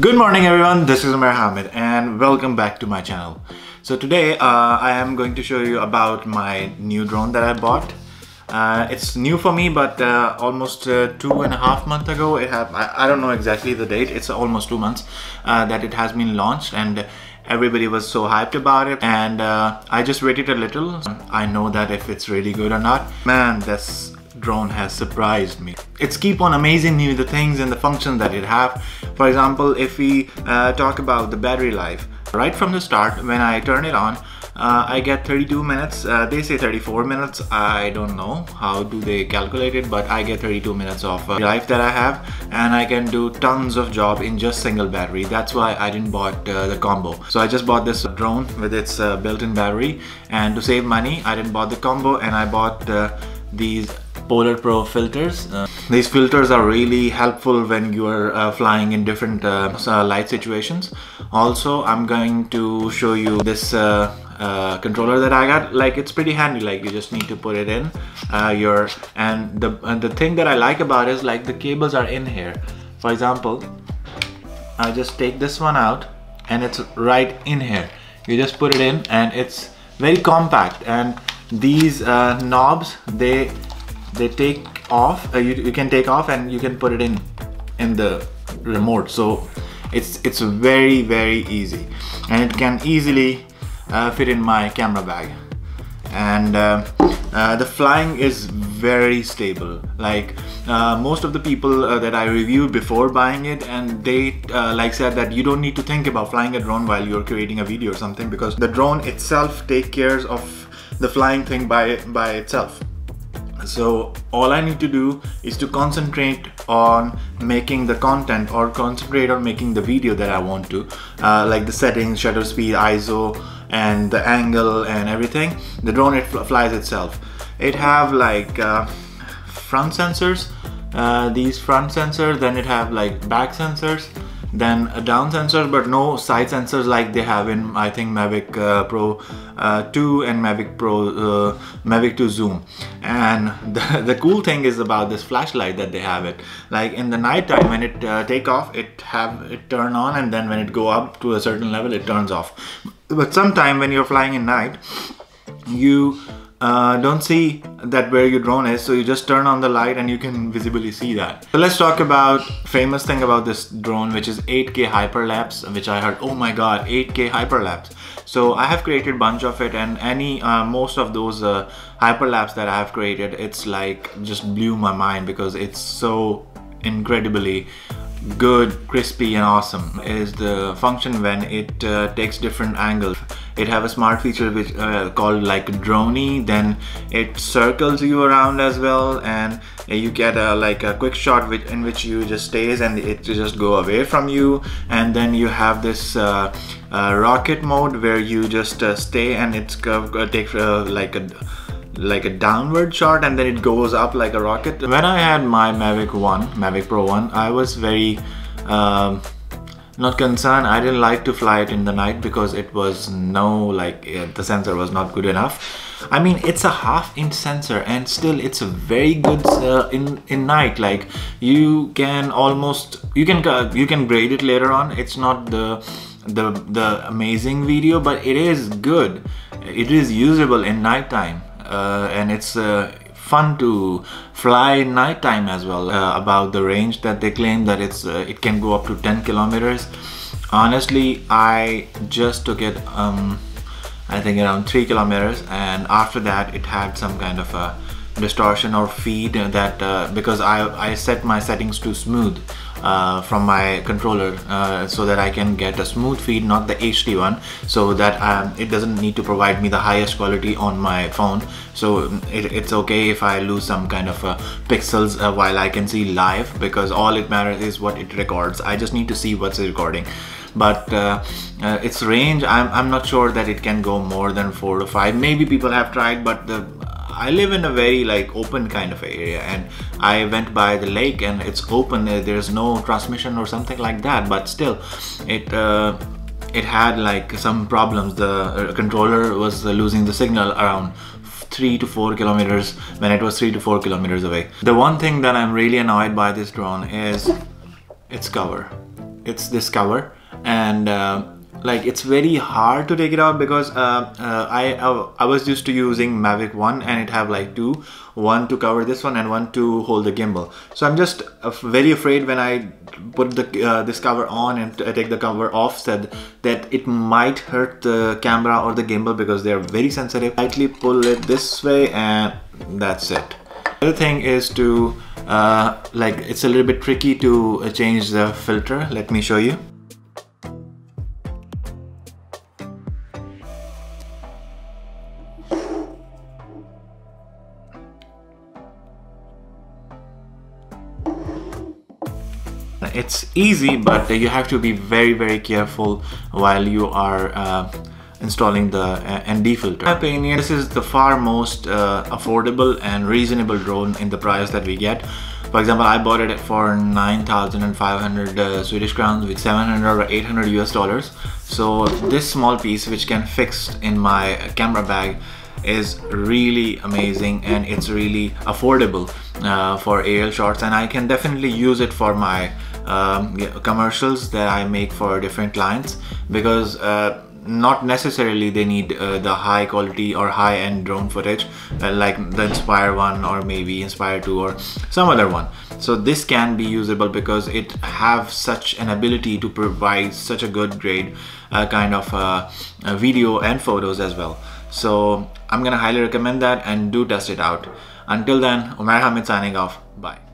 Good morning everyone, this is Umair Hamid and welcome back to my channel. So today uh, I am going to show you about my new drone that I bought. Uh, it's new for me but uh, almost uh, two and a half months ago it have I, I, don't know exactly the date. It's almost two months uh, that it has been launched and everybody was so hyped about it. And uh, I just waited a little. I know that if it's really good or not. Man this drone has surprised me. It's keep on amazing me with the things and the functions that it have. For example, if we uh, talk about the battery life, right from the start when I turn it on, uh, I get 32 minutes. Uh, they say 34 minutes. I don't know how do they calculate it, but I get 32 minutes of uh, life that I have, and I can do tons of job in just single battery. That's why I didn't bought uh, the combo. So I just bought this drone with its uh, built-in battery, and to save money, I didn't bought the combo, and I bought these Polar Pro filters. Uh, these filters are really helpful when you are uh, flying in different uh, light situations. Also, I'm going to show you this uh, uh, controller that I got. Like it's pretty handy. Like you just need to put it in uh, your and the and the thing that I like about is like the cables are in here. For example, I just take this one out and it's right in here. You just put it in and it's very compact and these knobs they they take off uh, you, you can take off and you can put it in in the remote. So it's it's very very easy. And it can easily uh, fit in my camera bag. And uh, uh, the flying is very stable. Like uh, most of the people uh, that I reviewed before buying it and they uh, like said that you don't need to think about flying a drone while you're creating a video or something because the drone itself take cares of the flying thing by by itself so all I need to do is to concentrate on making the content or concentrate on making the video that I want to uh, like the settings shutter speed ISO and the angle and everything. The drone it flies itself. It have like uh, front sensors uh, these front sensors then it have like back sensors then a down sensor but no side sensors like they have in I think Mavic uh, Pro uh, 2 and Mavic Pro uh, Mavic 2 Zoom. And the, the cool thing is about this flashlight that they have it. Like in the night time when it uh, take off it have it turn on and then when it go up to a certain level it turns off. But sometime when you're flying in night you uh, don't see that where your drone is so you just turn on the light and you can visibly see that. So let's talk about famous thing about this drone which is 8k hyperlapse which i heard oh my god 8k hyperlapse. So i have created bunch of it and any uh, most of those uh, hyperlapse that i have created it's like just blew my mind because it's so incredibly good crispy and awesome is the function when it uh, takes different angles it have a smart feature which uh, called like dronie then it circles you around as well and you get a like a quick shot which, in which you just stays and it just go away from you and then you have this uh, uh, rocket mode where you just uh, stay and it's uh, takes uh, like a like a downward shot and then it goes up like a rocket. When I had my Mavic 1, Mavic Pro 1, I was very um, not concerned. I didn't like to fly it in the night because it was no like the sensor was not good enough. I mean it's a half inch sensor and still it's a very good uh, in in night. Like you can almost you can uh, you can grade it later on. It's not the the the amazing video but it is good. It is usable in nighttime uh, and it's uh, fun to fly nighttime as well uh, about the range that they claim that it's uh, it can go up to 10 kilometers. Honestly I just took it um, I think around 3 kilometers and after that it had some kind of a distortion or feed that uh, because I, I set my settings to smooth uh, from my controller uh, so that I can get a smooth feed not the HD one so that um, it doesn't need to provide me the highest quality on my phone. So it, it's okay if I lose some kind of uh, pixels uh, while I can see live because all it matters is what it records. I just need to see what's recording. But uh, uh, its range I'm, I'm not sure that it can go more than four to five. Maybe people have tried but the I live in a very like open kind of area and I went by the lake and it's open there's no transmission or something like that but still it uh, it had like some problems. The uh, controller was losing the signal around three to four kilometers when it was three to four kilometers away. The one thing that I'm really annoyed by this drone is its cover. It's this cover and uh, like it's very hard to take it out because uh, uh, I, uh, I was used to using Mavic 1 and it have like two one to cover this one and one to hold the gimbal. So I'm just uh, very afraid when I put the uh, this cover on and take the cover off said that it might hurt the camera or the gimbal because they're very sensitive. Lightly pull it this way and that's it. The other thing is to uh, like it's a little bit tricky to change the filter. Let me show you it's easy but you have to be very very careful while you are uh, installing the uh, ND filter. In my opinion, this is the far most uh, affordable and reasonable drone in the price that we get. For example, I bought it for 9,500 uh, Swedish crowns with 700 or 800 US dollars. So this small piece which can fix in my camera bag is really amazing and it's really affordable uh, for aerial shots and I can definitely use it for my um, commercials that I make for different clients because uh, not necessarily they need uh, the high quality or high end drone footage uh, like the Inspire one or maybe Inspire 2 or some other one. So this can be usable because it have such an ability to provide such a good grade uh, kind of uh, video and photos as well. So I'm gonna highly recommend that and do test it out. Until then Umair Hamid signing off. Bye